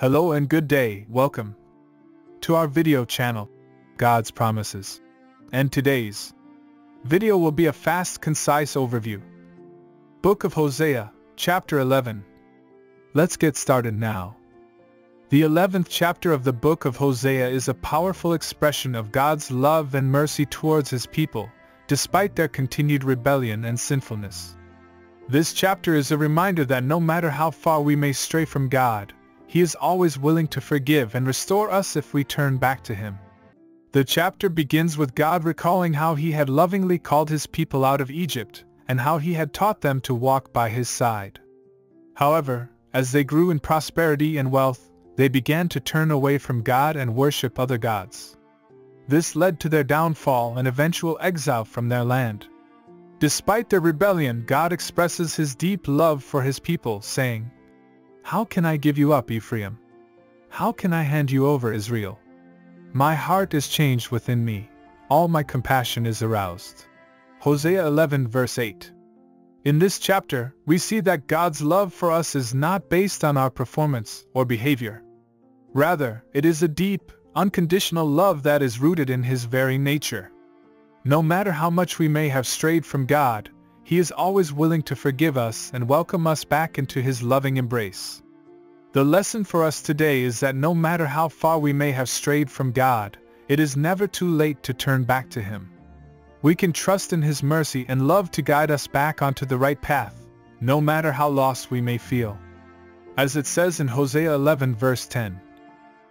Hello and good day, welcome to our video channel, God's Promises. And today's video will be a fast, concise overview. Book of Hosea, chapter 11. Let's get started now. The 11th chapter of the book of Hosea is a powerful expression of God's love and mercy towards his people, despite their continued rebellion and sinfulness. This chapter is a reminder that no matter how far we may stray from God, He is always willing to forgive and restore us if we turn back to Him. The chapter begins with God recalling how He had lovingly called His people out of Egypt, and how He had taught them to walk by His side. However, as they grew in prosperity and wealth, they began to turn away from God and worship other gods. This led to their downfall and eventual exile from their land. Despite their rebellion, God expresses his deep love for his people, saying, How can I give you up, Ephraim? How can I hand you over, Israel? My heart is changed within me. All my compassion is aroused. Hosea 11 verse 8. In this chapter, we see that God's love for us is not based on our performance or behavior. Rather, it is a deep, unconditional love that is rooted in His very nature. No matter how much we may have strayed from God, He is always willing to forgive us and welcome us back into His loving embrace. The lesson for us today is that no matter how far we may have strayed from God, it is never too late to turn back to Him. We can trust in His mercy and love to guide us back onto the right path, no matter how lost we may feel. As it says in Hosea 11 verse 10,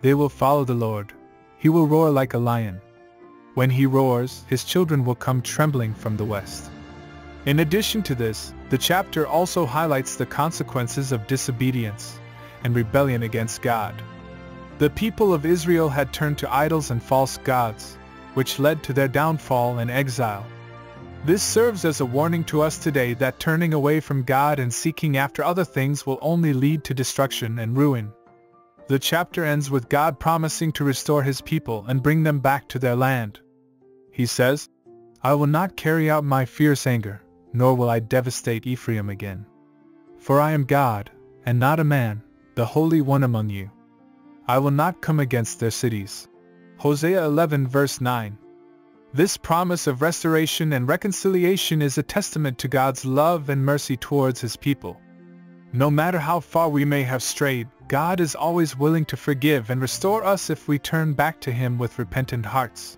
They will follow the Lord. He will roar like a lion. When he roars, his children will come trembling from the west. In addition to this, the chapter also highlights the consequences of disobedience and rebellion against God. The people of Israel had turned to idols and false gods, which led to their downfall and exile. This serves as a warning to us today that turning away from God and seeking after other things will only lead to destruction and ruin. The chapter ends with God promising to restore his people and bring them back to their land he says, I will not carry out my fierce anger, nor will I devastate Ephraim again. For I am God, and not a man, the Holy One among you. I will not come against their cities. Hosea 11 verse 9. This promise of restoration and reconciliation is a testament to God's love and mercy towards his people. No matter how far we may have strayed, God is always willing to forgive and restore us if we turn back to him with repentant hearts.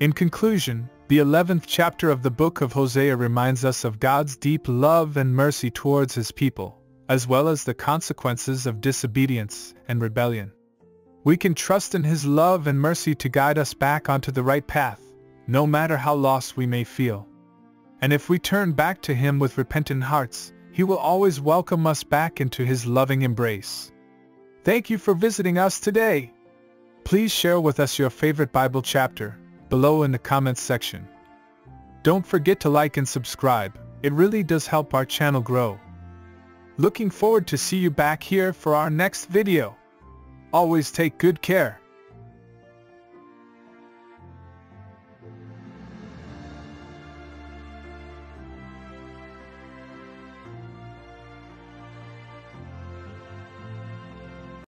In conclusion, the 11th chapter of the book of Hosea reminds us of God's deep love and mercy towards his people, as well as the consequences of disobedience and rebellion. We can trust in his love and mercy to guide us back onto the right path, no matter how lost we may feel. And if we turn back to him with repentant hearts, he will always welcome us back into his loving embrace. Thank you for visiting us today. Please share with us your favorite Bible chapter below in the comments section. Don't forget to like and subscribe, it really does help our channel grow. Looking forward to see you back here for our next video. Always take good care.